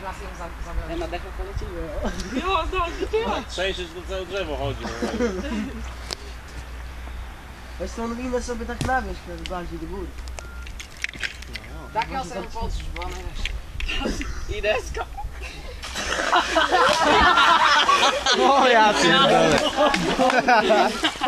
klasy ją za- zabrać. Na dechu tak polecimy. Jo, no, Trzęsieć to tak, całe drzewo chodzi. No. Weź tą linę sobie tak nawieź teraz bardziej do góry. Tak ja sobie podrzuć, bo ona wiesz. I deska. O ja pierdolę.